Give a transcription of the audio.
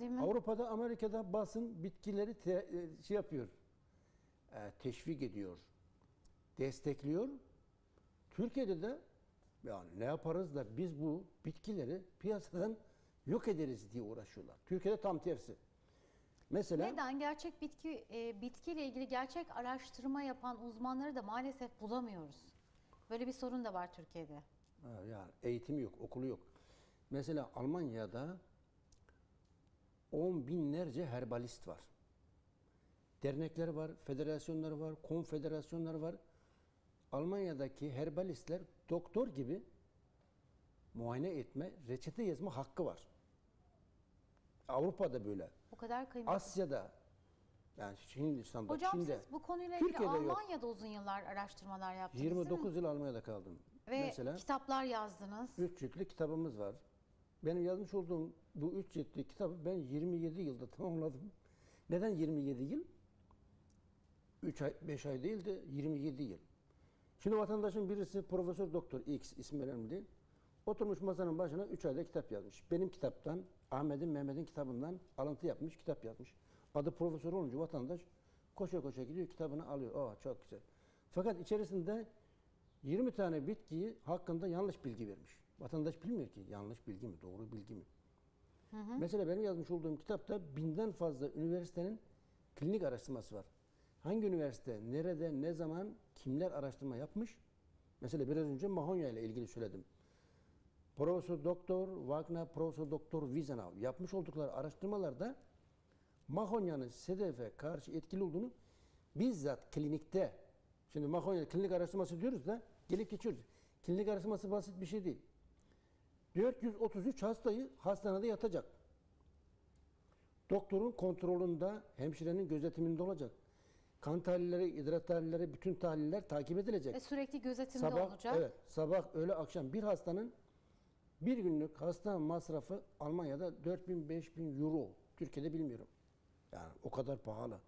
Değil mi? Avrupa'da, Amerika'da basın bitkileri te- e, şey yapıyor. e, teşvik ediyor. Destekliyor. Türkiye'de de yani ne yaparız da biz bu bitkileri piyasadan yok ederiz diye uğraşıyorlar. Türkiye'de tam tersi. Mesela Neden? Gerçek bitki e, bitkiyle ilgili gerçek araştırma yapan uzmanları da maalesef bulamıyoruz. Böyle bir sorun da var Türkiye'de. Ha, yani eğitimi yok, okulu yok. Mesela Almanya'da on binlerce herbalist var. Dernekler var, federasyonlar var, konfederasyonlar var. Almanya'daki herbalistler doktor gibi muayene etme, reçete yazma hakkı var. Avrupa'da böyle. Bu kadar kıymetli. Asya'da yani Hindistan'da, Hocam Çin'de. siz bu konuyla ilgili Türkiye'de yok. Almanya'da uzun yıllar araştırmalar yaptınız değil mi? 29 yıl Almanya'da kaldım. Ve Mesela kitaplar yazdınız. Üç ciltli kitabımız var. Benim yazmış olduğum bu üç ciltli kitabı ben 27 yılda tamamladım. Neden 27 yıl? 3 ay, 5 ay değil de 27 yıl. Şimdi vatandaşın birisi Profesör Doktor X ismi önemli değil. Oturmuş masanın başına 3 ayda kitap yazmış. Benim kitaptan, Ahmet'in, Mehmet'in kitabından alıntı yapmış, kitap yazmış. Adı profesör olunca vatandaş koşa koşa gidiyor, kitabını alıyor. Aa çok güzel. Fakat içerisinde 20 tane bitkiyi hakkında yanlış bilgi vermiş. Vatandaş bilmiyor ki yanlış bilgi mi, doğru bilgi mi? Mesela benim yazmış olduğum kitapta binden fazla üniversitenin klinik araştırması var. Hangi üniversite, nerede, ne zaman, kimler araştırma yapmış? Mesela biraz önce Mahonya ile ilgili söyledim. Profesör Doktor Wagner, Profesör Doktor Wiesenau yapmış oldukları araştırmalarda Mahonya'nın SDF'e karşı etkili olduğunu bizzat klinikte, şimdi Mahonya klinik araştırması diyoruz da gelip geçiyoruz. Klinik araştırması basit bir şey değil. 433 hastayı hastanede yatacak. Doktorun kontrolünde, hemşirenin gözetiminde olacak. Kan tahlilleri, idrar tahlilleri, bütün tahliller takip edilecek. Ve sürekli gözetimde sabah, olacak. Evet, sabah, öğle, akşam bir hastanın bir günlük hasta masrafı Almanya'da 4000-5000 euro. Türkiye'de bilmiyorum. Yani o kadar pahalı.